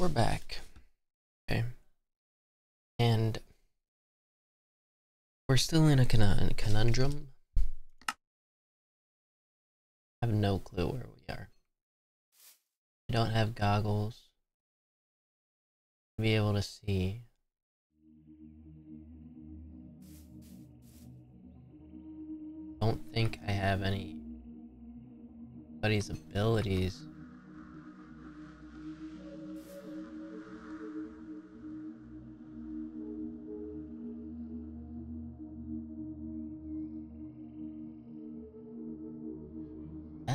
we're back. Okay. And we're still in a con- conundrum. I have no clue where we are. I don't have goggles to be able to see. Don't think I have any anybody's abilities.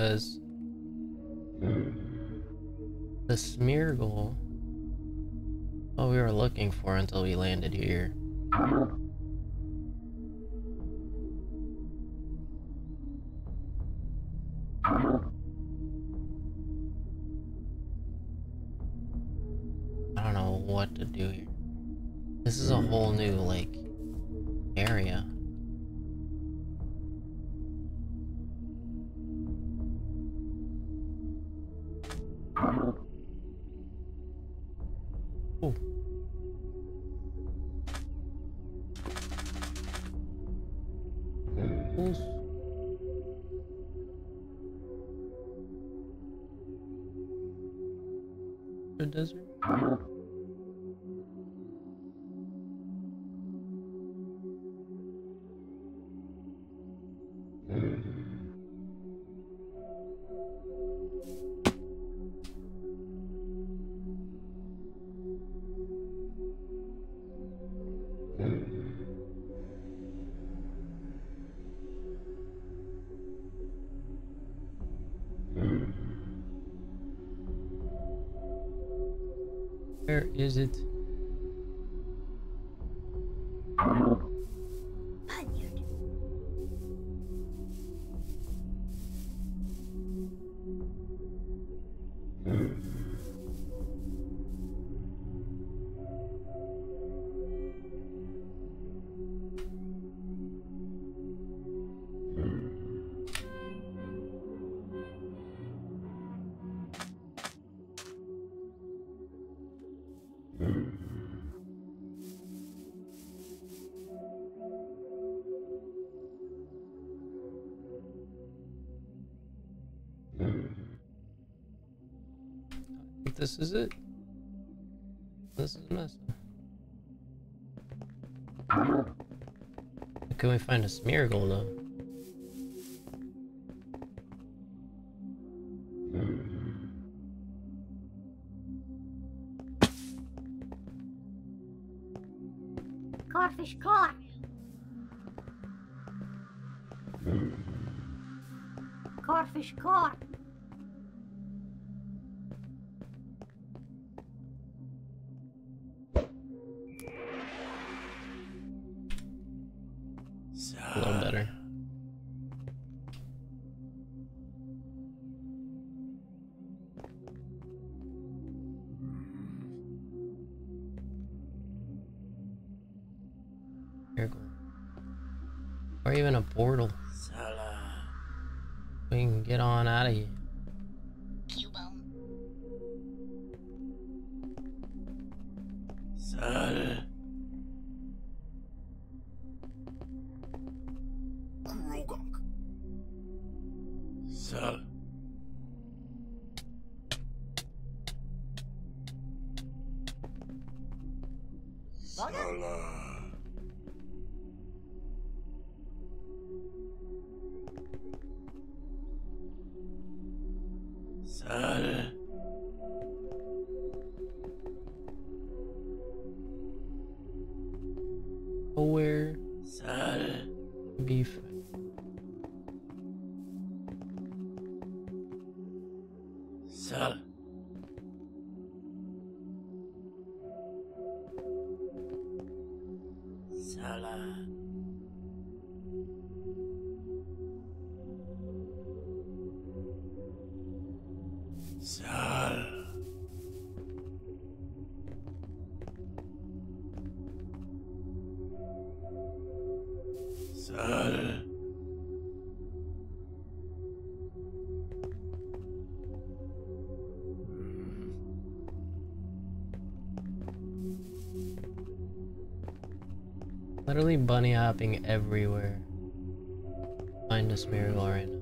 Because the Smeargle what we were looking for until we landed here. I don't know what to do here. This is a whole new, like, area. Is it? Panyard. I this is it. This is a mess. Can we find a Smeargle though? Corphish caught. Corphish caught. Sala. Sal. Nowhere Sal. beef. Literally bunny hopping everywhere. Find this Smeargle right now.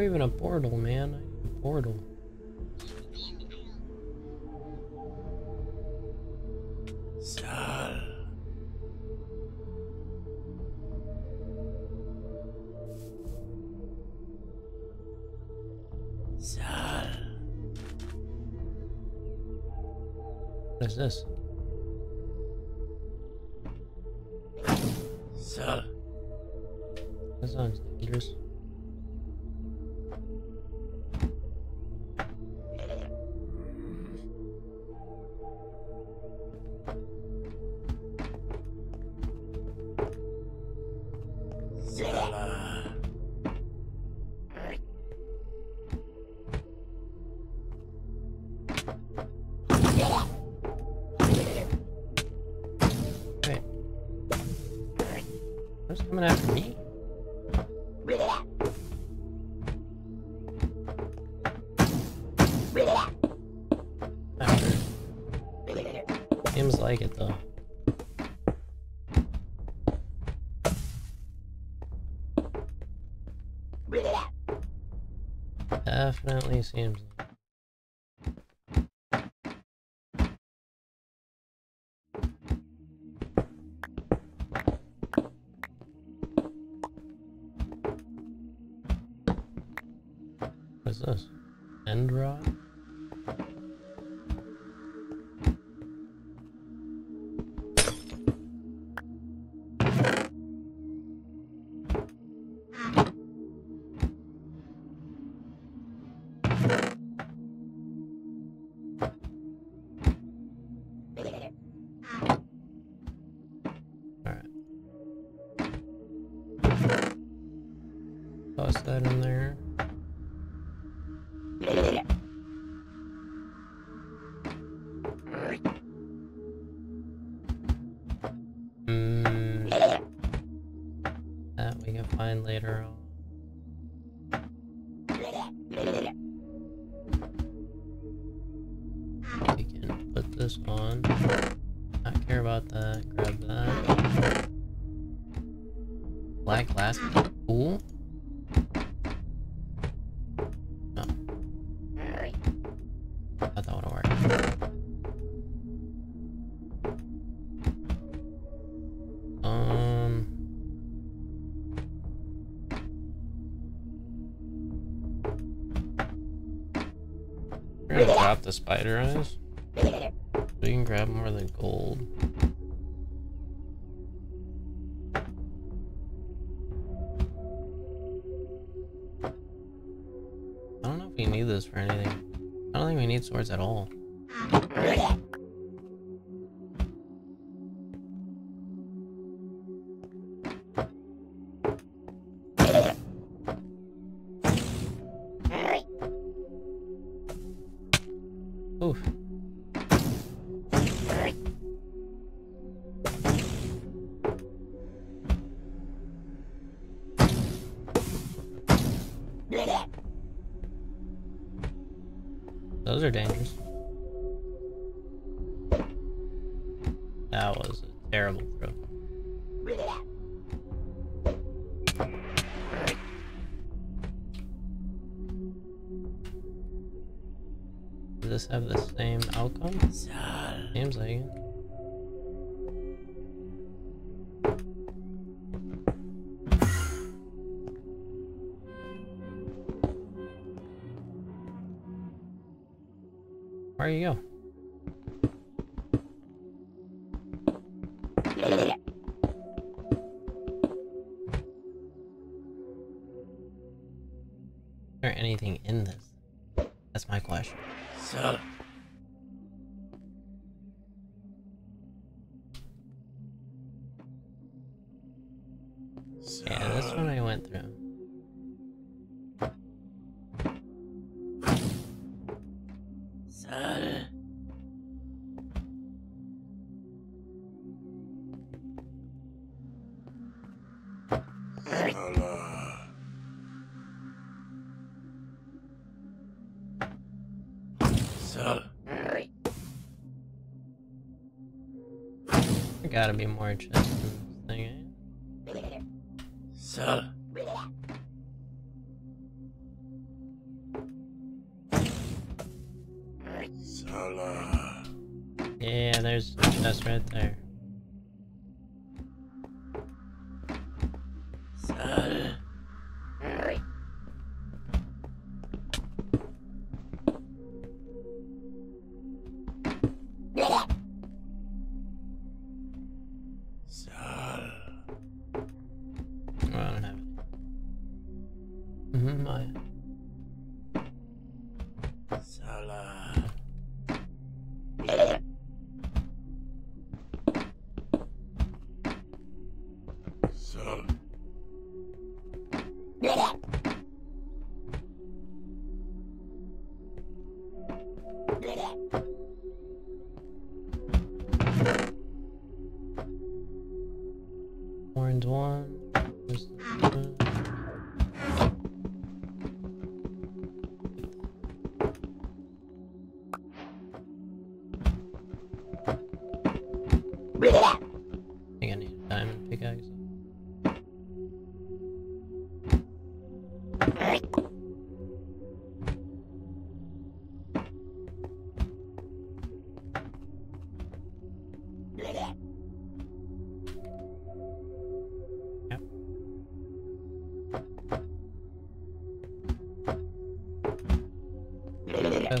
Or even a portal, man. I need a portal. Sal. Sal. What is this? Definitely seems like What is this? Toss that in there. Mm, that we can find later on. We can put this on. Not care about that. Grab that. Black glass. The spider eyes. We can grab more of the gold. I don't know if we need this for anything. I don't think we need swords at all. Those are dangerous. That was a terrible throw. Does this have the same outcome? Seems like it. Where you go? sir. So. Gotta be more interesting thing, eh? So. Yeah, there's just right there.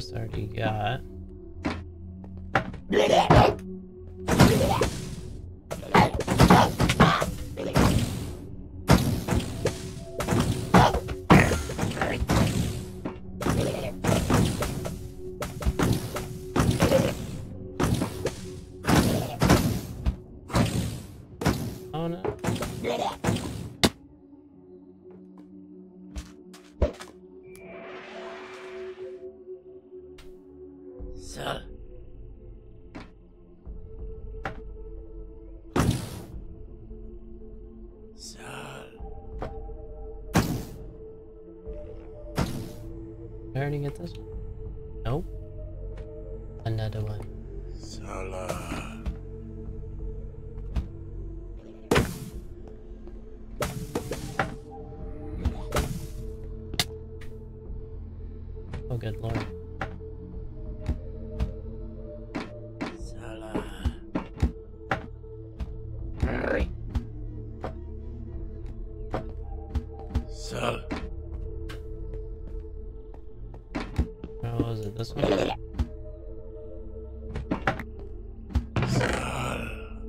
already got. starting at this? Nope. Another one. Salah.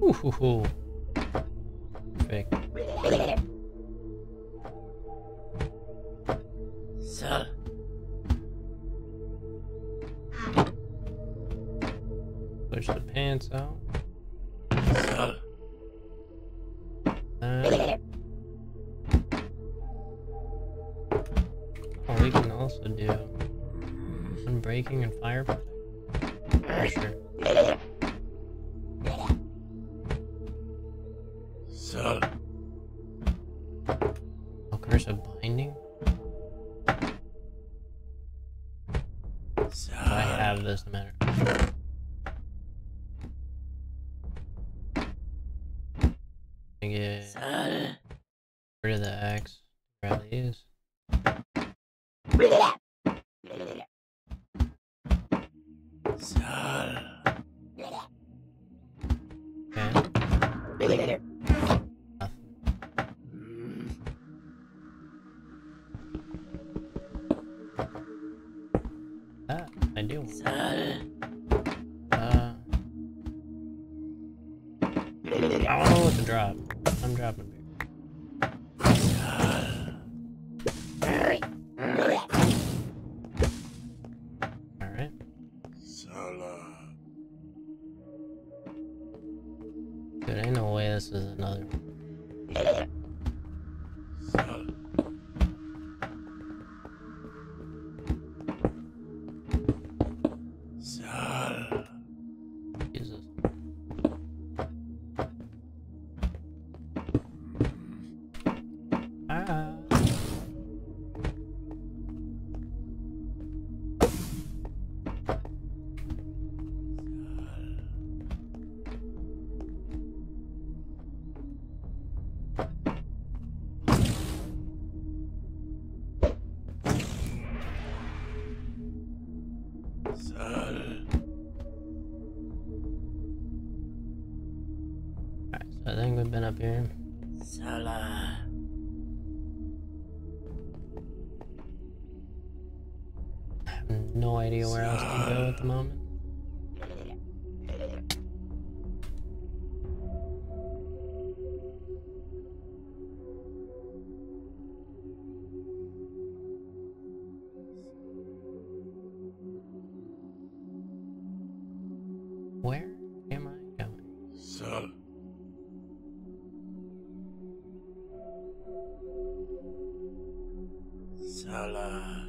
呜呼呼。Sir. Oh, cursive binding? Sir. I have this no matter. Get rid of the axe. That Alright, so I think we've been up here. Sala. I have no idea where else to go at the moment. Where am I going? Sal. Sala.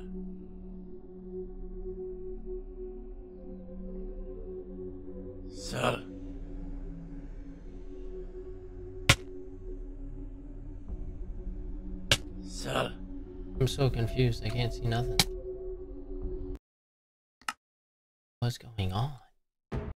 Sal. Sal. I'm so confused. I can't see nothing.